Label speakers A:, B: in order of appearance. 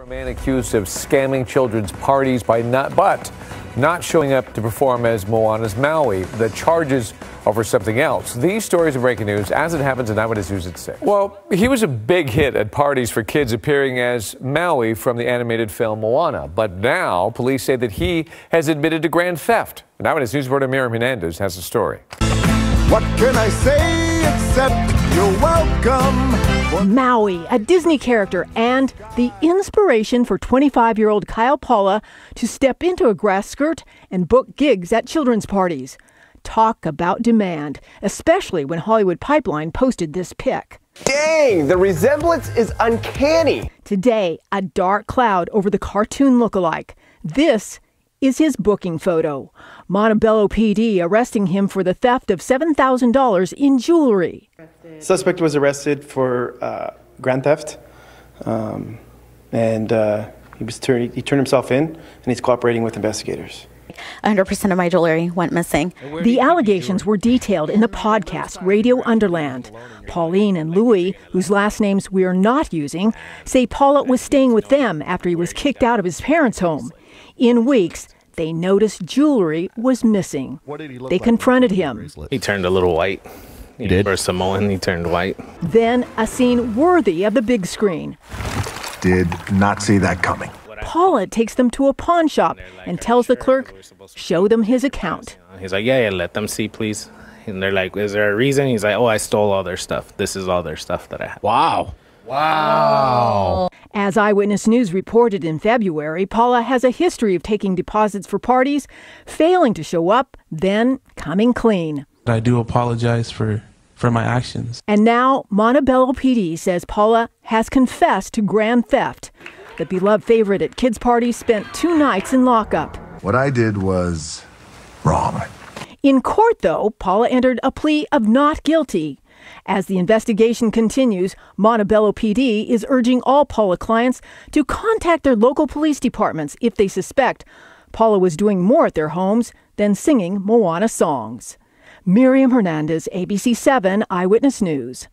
A: A man accused of scamming children's parties by not, but not showing up to perform as Moana's Maui. The charges are for something else. These stories are breaking news as it happens in Eyewitness News at 6. Well, he was a big hit at parties for kids appearing as Maui from the animated film Moana. But now police say that he has admitted to grand theft. And Eyewitness News reporter Miriam Hernandez has the story.
B: What can I say except you're welcome?
C: Maui, a Disney character, and the inspiration for 25 year old Kyle Paula to step into a grass skirt and book gigs at children's parties. Talk about demand, especially when Hollywood Pipeline posted this pic.
D: Dang, the resemblance is uncanny.
C: Today, a dark cloud over the cartoon look-alike. This is his booking photo. Montebello PD arresting him for the theft of $7,000 in jewelry.
E: Suspect was arrested for uh, grand theft, um, and uh, he was turn- he turned himself in, and he's cooperating with investigators.
F: 100% of my jewelry went missing.
C: The allegations were detailed in the podcast Radio Underland. Pauline and Louis, whose last names we are not using, say Paula was staying with them after he was kicked out of his parents' home. In weeks, they noticed jewelry was missing. They confronted him.
G: He turned a little white. He
H: did?
G: For Samoan, he turned white.
C: Then a scene worthy of the big screen.
B: Did not see that coming.
C: Paula takes them to a pawn shop and tells the clerk, show them his account.
G: He's like, yeah, yeah, let them see, please. And they're like, is there a reason? He's like, oh, I stole all their stuff. This is all their stuff that I have.
H: Wow. Wow.
C: As Eyewitness News reported in February, Paula has a history of taking deposits for parties, failing to show up, then coming clean.
I: I do apologize for, for my actions.
C: And now, Montebello PD says Paula has confessed to grand theft. The beloved favorite at kids' parties spent two nights in lockup.
B: What I did was wrong.
C: In court, though, Paula entered a plea of not guilty. As the investigation continues, Montebello PD is urging all Paula clients to contact their local police departments if they suspect Paula was doing more at their homes than singing Moana songs. Miriam Hernandez, ABC 7 Eyewitness News.